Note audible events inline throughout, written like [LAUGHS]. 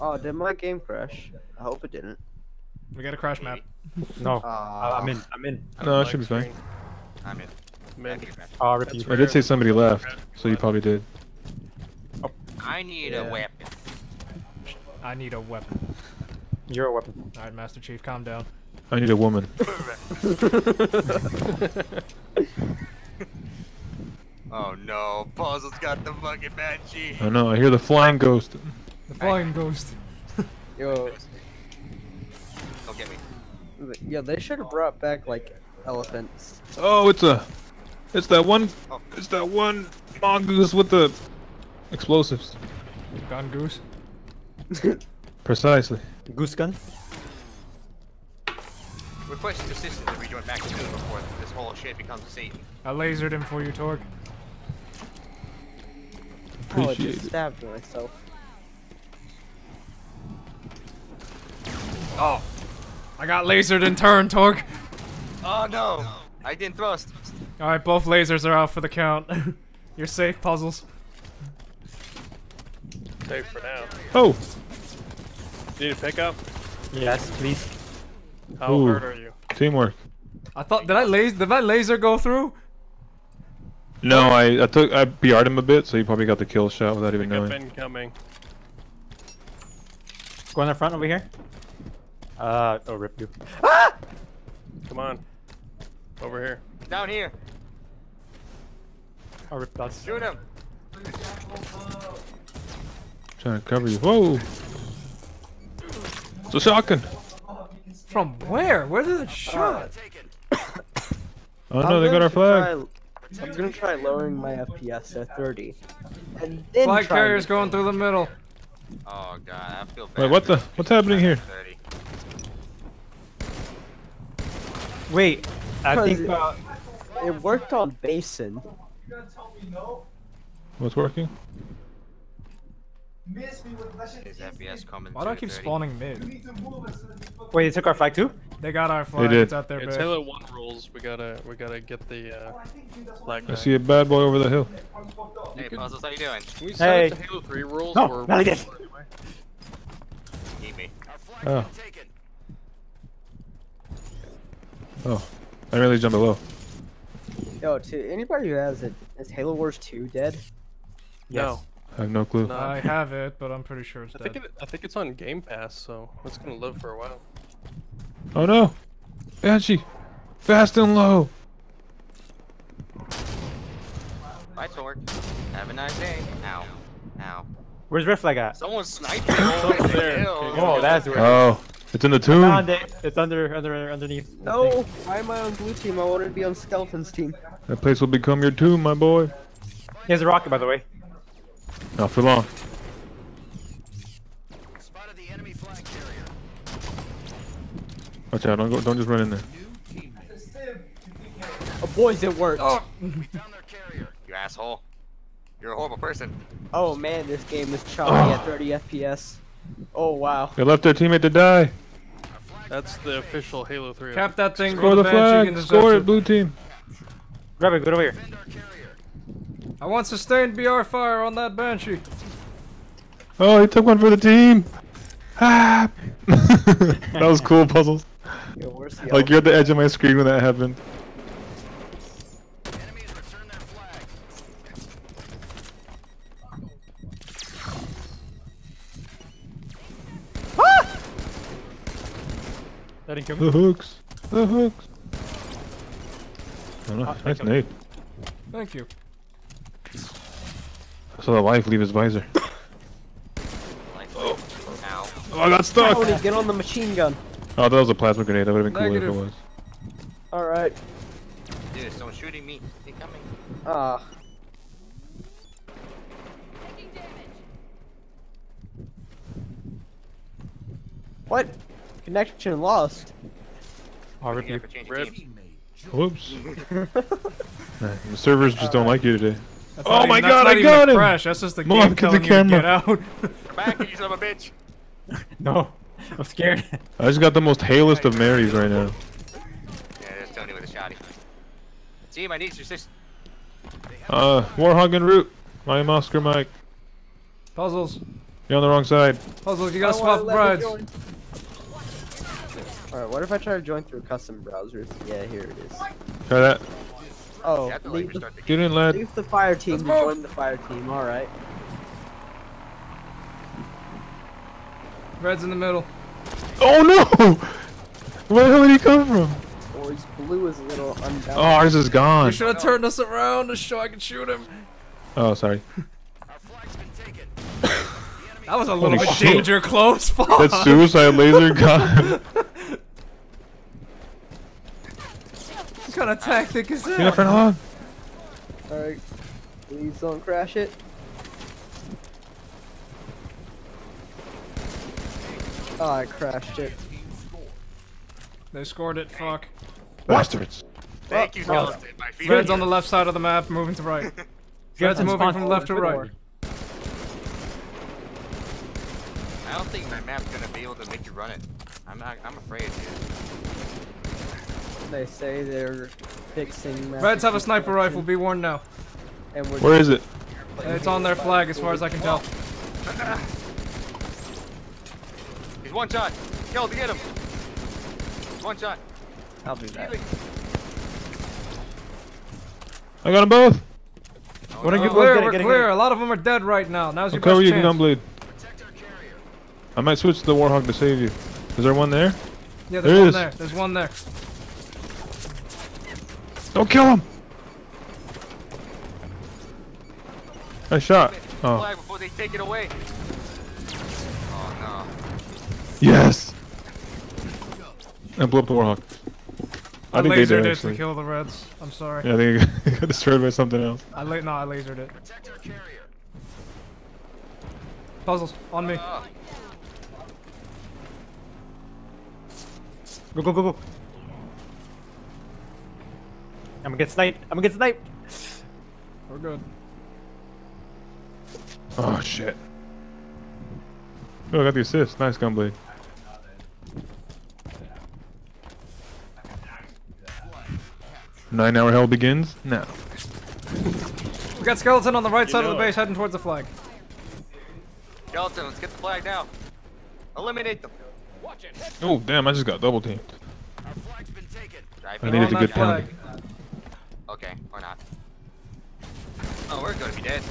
Oh, did my game crash? I hope it didn't. We got a crash map. No. Uh, I'm in. I'm in. No, it should be fine. I'm in. Man, Oh, rip you. I did say somebody left, so you probably did. I need Yeah. a weapon. I need a weapon. You're a weapon. Alright, Master Chief, calm down. I need a woman. [LAUGHS] [LAUGHS] Oh no, Puzzle's got the fucking banshee. I know. I hear the flying ghost. The flying ghost. [LAUGHS] Yo, Don't get me. yeah, they should have brought back like elephants. Oh, it's a. It's that one. Oh. It's that one mongoose with the explosives. Gun goose. [LAUGHS] Precisely. Goose gun. Request assistance to rejoin back to before this whole shit becomes Satan. I lasered him for you, Torg. Oh, I Appreciate just it. stabbed myself. Oh. I got lasered in turn, Torg. Oh no! I didn't thrust. Alright, both lasers are out for the count. [LAUGHS] You're safe, puzzles. safe for now. Oh, Need a pickup? Yes, please. How Ooh. hurt are you? teamwork. I thought did I laser did my laser go through? No, I I took I PR'd him a bit, so he probably got the kill shot without even Pickup knowing. incoming. Go in the front over here. Uh, oh, rip you. Ah! Come on. Over here. Down here. Oh, rip us. Shoot him. Trying to cover you. Whoa. It's a shotgun. From where? Where did it shoot? Oh no, they got our flag. Try, I'm gonna try lowering my FPS to 30. And then Flag carrier's going through the middle. Oh god, I feel bad. Wait, what the? What's happening here? 30. Wait, I think. it- Uh, It worked on Basin. What's working? His FPS coming Why do I keep spawning mid? wait, they took our flag too. They got our flag. did. It's out there, It's babe. Halo 1 rules. We gotta, we gotta get the, uh, flag I back. see a bad boy over the hill. Hey, Puzzles, how you doing? Can we set Hey. it to Halo 3 rules? No, or- not again. Keep me. Oh. Oh. I really jumped below. Yo, to anybody who has it, is Halo Wars 2 dead? No. I have no clue. No. I have it, but I'm pretty sure it's I think dead. it, I think it's on Game Pass, so it's gonna live for a while. Oh no! Banshee! Fast and low! Bye, Torque. Have a nice day. Ow. Ow. Where's red flag at? Someone's sniping over there. there. Oh, that's where. Oh, it's in the Found tomb! it. It's under, under, underneath. No! thing. Why am I on blue team? I wanted to be on Skeleton's team. That place will become your tomb, my boy. He has a rocket, by the way. Not for long. spotted the Watch out, don't go, don't just run in there. Oh, boys, it worked. Oh. You asshole. You're a horrible person. oh man, this game is choppy at ah. 30 FPS. Oh wow. They left their teammate to die. That's the official Halo 3. Cap that thing Score for the the flag! Score it, blue team! Grab it. Go over here. I want sustained BR fire on that Banshee. Oh, he took one for the team! Ah! [LAUGHS] that was cool, puzzles. Yo, Like you're at the edge of my screen when that happened. That didn't kill me. The hooks! The hooks! Oh, no, Ah, nice thank you. nade. Thank you. I saw the life leave his visor. Like, [COUGHS] Ow. Oh, I got stuck! Tony, get on the machine gun. Oh, that was a plasma grenade. That would have been cooler if it was. Alright. Dude, someone's shooting me. They coming. Ah. What? Connection lost. Oh, rip you. Rip. Whoops. [LAUGHS] The servers just don't like you today. That's Oh not even- my God, I got a him! Crash. That's just the Mom, game get the telling you to camera. get out. Come [LAUGHS] back, you son of a bitch. [LAUGHS] No, I'm scared. I just got the most halest of Marys right now. Yeah, there's Tony with a shotty. Team, I need your assist. Uh, Warthog en route. I am Oscar Mike. Puzzles. You're on the wrong side. Puzzles, you gotta swap let brides. Me join. Alright, what if I try to join through custom browsers? Yeah, here it is. Try that. Oh, You have to like leave the, the. Get in, lad. leave the fire team to join the fire team, alright. Red's in the middle. Oh no! Where the hell did he come from? Oh, or his blue is a little unbalanced. Oh, ours is gone. You gone. should have turned us around to show I could shoot him. Oh, sorry. That was a little Holy bit shit. danger close. Fuck. That suicide laser gun. [LAUGHS] What kind of tactic is Get in that? front on. Alright. Please don't crash it. Oh, I crashed it. They scored it. Fuck. Bastards. Thank you, Oh, My feet. Red's on the left side of the map, moving to right. [LAUGHS] Red's moving from left to right. I don't think my map's gonna be able to make you run it. I'm not, I'm afraid, dude. They say they're fixing Reds have a sniper rifle. Be warned now. And we're Where is it? It's on their flag, as far as I can tell. [COUGHS] He's one shot. Kill to get him. One shot. I'll do that. I got them both. What are We're you clear. We're clear. A lot of them are dead right now. Now's I'll your cover best you, chance. Gunblade. I might switch to the Warhawk to save you. Is there one there? Yeah, There there's one is. there. There's one there. Don't kill him! I shot. Oh, before they take it away. Oh no. yes! I blew up the Warhawk. I, I, think they lasered did it actually. to kill the Reds. I'm sorry. Yeah, I think it [LAUGHS] got destroyed by something else. I la- no, I lasered it. Puzzles on me. Oh, Go, go, go, go. I'm gonna get sniped. I'm gonna get sniped. We're good. Oh shit. Oh, I got the assist. Nice Gunblade. Nine hour hell begins now. We got skeleton on the right side of the base, heading towards the flag. Skeleton, let's get the flag now. Eliminate them. Oh damn! I just got double teamed. Drive I me needed on to that get flag. penalty. Okay, or not. Oh, we're gonna be dead.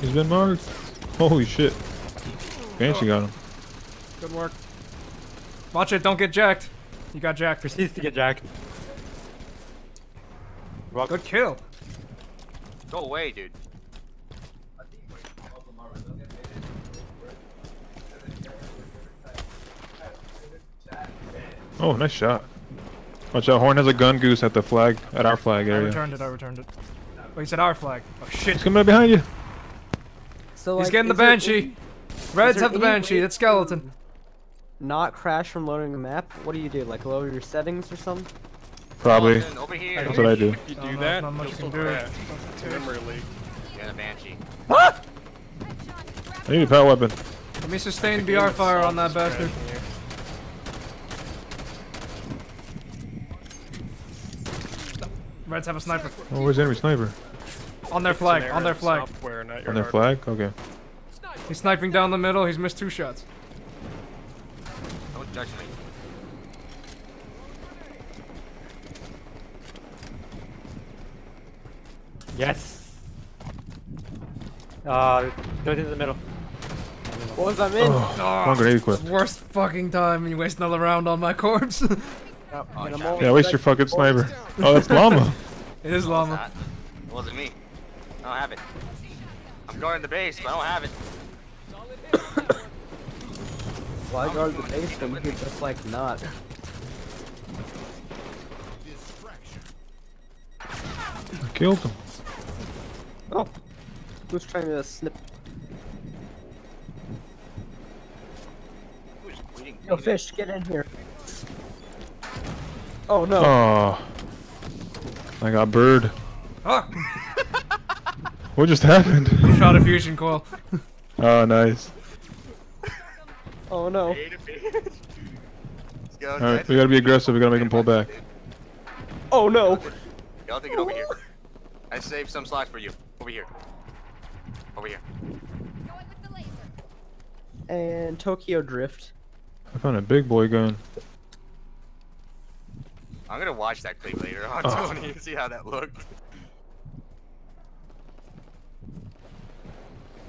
He's been marked. Holy shit! Banshee got him. Good work. Watch it, don't get jacked. You got jacked. Proceeds to get jacked. Rock. Good kill. Go away, dude. Oh, nice shot. Watch out! Horn has a gun goose at the flag at our flag area. I area. returned it, I returned it. Oh, he said our flag. Oh shit. He's coming up behind you. So He's getting the Banshee. any- Reds have the Banshee, way that's skeleton. Not crash from loading the map. What do you do? Like lower your settings or something? Probably. Over here. That's what I do. If you Oh, do no, that, not much you'll you can still do. crash. Memory leak. Yeah, the Banshee. I need a power weapon. Let me sustain BR fire on that bastard. Crashing here. Reds have a sniper. Oh, where's the enemy sniper? On their flag, on their flag. Software, On their flag? Okay. He's sniping down the middle, he's missed two shots. Don't judge me. Yes. Uh, go to the middle. Once I'm in, Oh, one grenade equipped. Worst fucking time, you waste another round on my corpse. it oh, Oh, and I'm shot. only Yeah, waste your fucking sniper. Oh, that's llama. Is What's llama. It wasn't me. I don't have it. I'm guarding the base, but I don't have it. Well, I guard the base, then we could just like not. I killed him. Oh, who's trying to snip? Who's bleeding? Yo, fish, get in here. Oh no. Oh. I got bird. Ah! [LAUGHS] What just happened? Shot a fusion coil. Oh, [LAUGHS] nice. Oh no. Alright, we gotta be aggressive. We gotta make him pull back. Oh no. Skeleton, get over here. I saved some slots for you. Over here. Over here. And Tokyo Drift. I found a big boy gun. I'm gonna watch that clip later on [LAUGHS] Oh. Tony and see how that looked.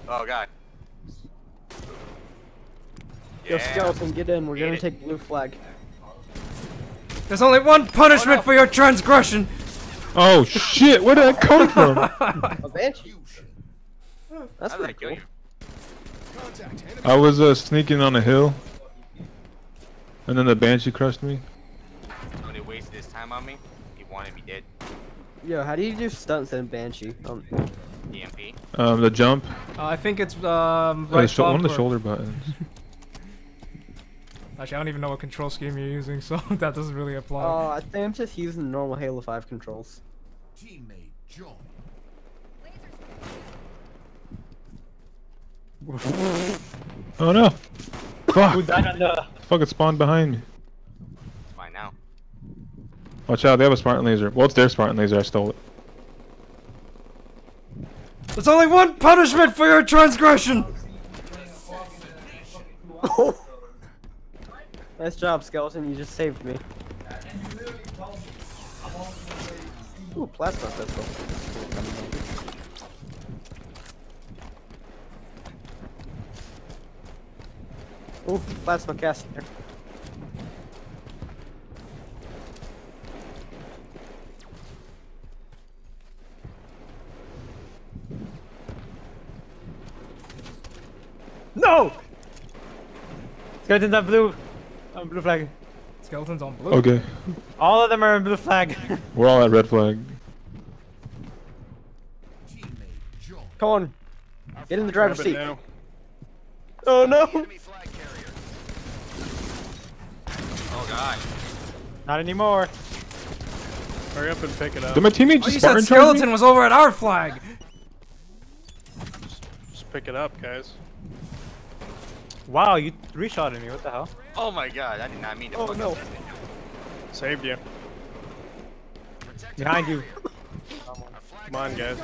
Oh god. Yo, Yeah. Skeleton, get in. We're Eat gonna it. take blue flag. There's only one punishment Oh, no. for your transgression. Oh shit! Where did that come [LAUGHS] from? A Banshee. That's How did I pretty cool. I was uh, sneaking on a hill, and then the banshee crushed me. Tony wasted his time on me. He wanted me dead. Yo, how do you do stunts in Banshee? Um, DMP. Um, the jump, Uh, I think it's um, right the one of the bumper. shoulder buttons. [LAUGHS] [LAUGHS] Actually, I don't even know what control scheme you're using, so [LAUGHS] that doesn't really apply. uh, I think I'm just using normal Halo 5 controls. Teammate join. Oh no! Fuck! Who died on the? Fuck! It spawned behind me. It's fine now. Watch out! They have a Spartan laser. Well, it's their Spartan laser. I stole it. There's only one punishment for your transgression. [LAUGHS] Nice job, Skeleton. You just saved me. Ooh, plasma pistol. Ooh, plasma caster. No! Skeletons on blue. On blue flag. Skeletons on blue. Okay, All of them are on blue flag. [LAUGHS] we're all at red flag. Come on. Get in the driver's seat. now. Oh no! Oh god. Not anymore. Hurry up and pick it up. Did my teammate Oh, just you said Spartan charge skeleton was over at our flag. Just pick it up, guys. Wow, you three-shotted me. What the hell? Oh my god, I did not mean to Oh, no. up. Saved you. Behind you. Come on, guys.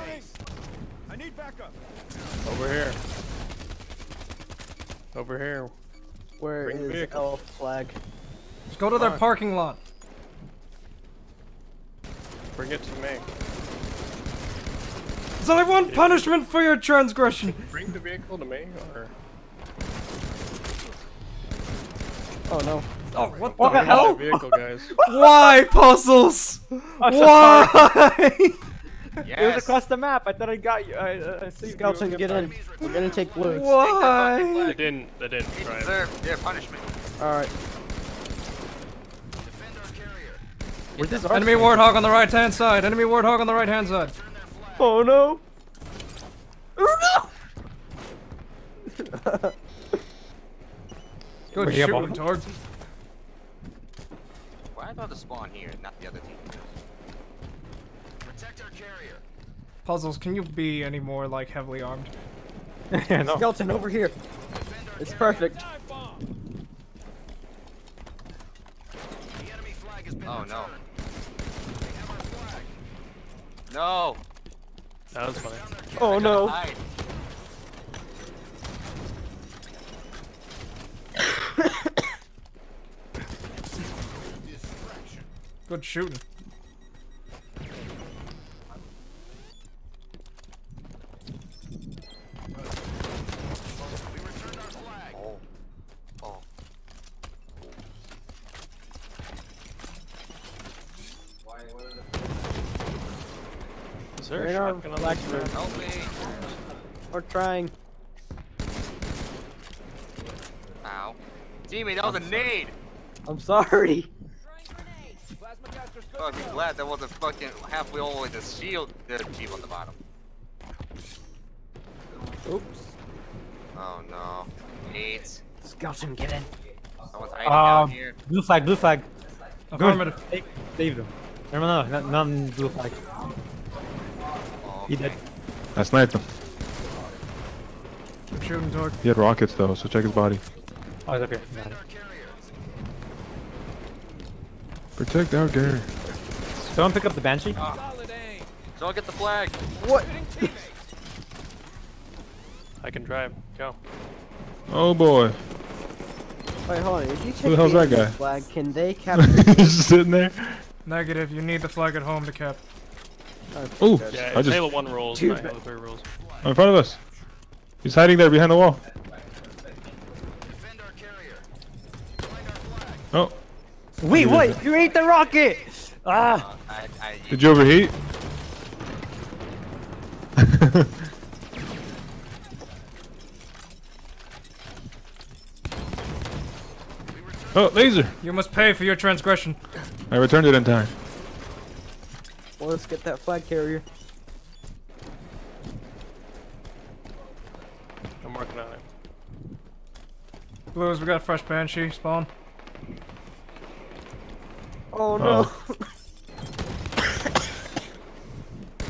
I need backup. Over here. Over here. Where Bring the is vehicle. elf flag? Just go to their Fine. parking lot. Bring it to me. There's only one punishment for your transgression. Bring the vehicle to me, or Oh no. Oh, what What the the hell? vehicle, guys. [LAUGHS] Why puzzles? I'm so sorry. Why? [LAUGHS] It was across the map. I thought I got you. I, uh, I saved Skeleton, you. get in. We're gonna take blue. Why? They didn't. They didn't They try it. deserve their punishment. Alright. Where's this Enemy warthog on the right hand side. Enemy warthog on the right hand side. Oh no! Good [LAUGHS] Bring it up shooting, on- Torg. Why about to spawn here, not the other team? Puzzles, can you be any more like heavily armed? [LAUGHS] yeah, no. Skeleton over here. It's perfect. Oh no. No. That was funny. Oh no. Good shooting. Oh. Oh. Is there a Right on, shotgun on black this Help me. We're trying. Ow. Teammate, that was a nade. I'm sorry. [LAUGHS] Fucking glad that wasn't fucking halfway all the way to shield the chief on the bottom. Oops. Oh no. Eight. Skeleton, get in. Someone's hiding down Um, here. blue flag, blue flag. Affirmative. Save, save them. No, no, no, no, none blue flag. Oh, He dead. I sniped him. Good shooting, Torg. He had rockets though, so check his body. Oh, he's up here. Protect our Gary. Someone pick up the banshee. So I'll get the flag. What? I can drive. Go. Oh boy. Wait, hold on. If you take the hell's that guy? flag, can they [LAUGHS] capture? Just sitting there. Negative. You need the flag at home to cap. Ooh, Yeah, I it's just Halo 1 rules, Dude. not Halo 3 rules. in front of us. He's hiding there behind the wall. Defend our carrier. Find our flag. Oh, Wait, what? You ate the rocket! Ah! I, I, did you overheat? [LAUGHS] oh, laser! You must pay for your transgression. I returned it in time. Well, let's get that flag carrier. I'm working on it. Blues, we got a fresh banshee spawn. Oh no.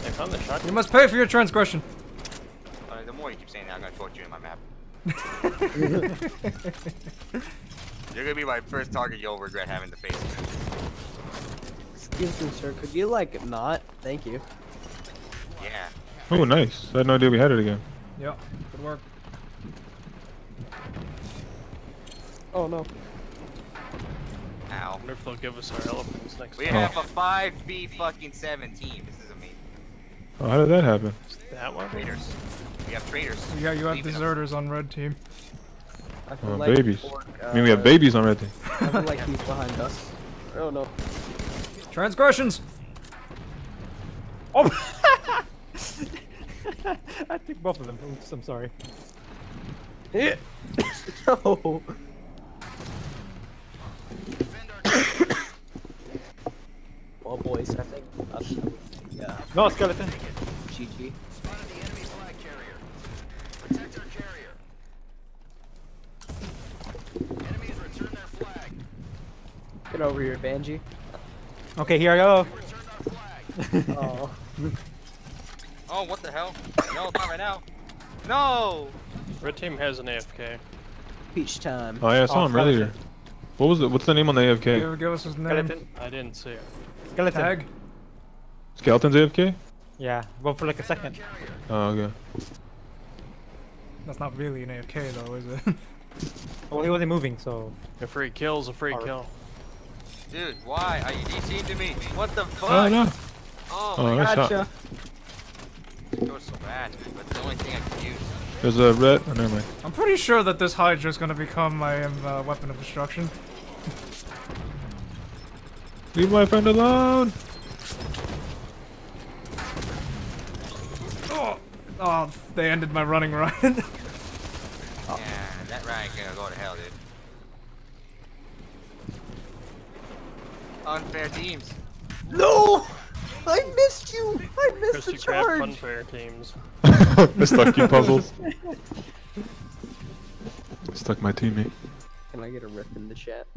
I found the You must pay for your transgression. uh, the more you keep saying that, I'm gonna torture you in my map. [LAUGHS] You're gonna be my first target you'll regret having to face. Excuse me, sir. Could you like it not? Thank you. Yeah. Oh, nice. I had no idea we had it again. Yep. Good work. Oh no. Ow. I wonder if they'll give us our elephants next We time. have a 5 v fucking 7 team. This is amazing. Oh, how did that happen? That one? Traitors. We have traitors. Yeah, you have Believe in deserters on red team. I feel Oh, like babies. Orc, I mean, we have uh, babies on red team. I feel like he's behind us. Oh no. Transgressions! Oh! [LAUGHS] I took both of them. Oops, I'm sorry. [LAUGHS] No. Defend our carrier. Well, boys, I think. I think yeah. No, skeleton. GG. Spotted the enemy flag carrier. Protect our carrier. Enemies return their flag. Get over here, Banji. Okay, here I go. Our flag. [LAUGHS] Oh. [LAUGHS] Oh, what the hell? No, not right now. No! Red team has an AFK. Peach time. Oh yeah, I saw Oh, him earlier. What was it? What's the name on the Give, AFK? give us his name. Skeleton. I didn't see it. Skeleton. Tag. Skeleton's AFK? Yeah, but for like a second. Oh, okay. That's not really an AFK though, is it? [LAUGHS] Well, he wasn't moving, so. A free kill's a free Alright. kill. Dude, why are you DCing to me? What the fuck? Oh no. Oh, Oh, my nice god. shot. Gotcha. It so bad, but the only thing I could use. There's a red. Oh, never mind. I'm pretty sure that this Hydra is gonna become my um, uh, weapon of destruction. Leave my friend alone. Oh, oh they ended my running run. [LAUGHS] Yeah, that rank gonna go to hell, dude. Unfair teams. No! I missed you! I missed Krusty the Krab charge! Funfair teams. [LAUGHS] I stuck you puzzles. [LAUGHS] Stuck my teammate. Can I get a rip in the chat?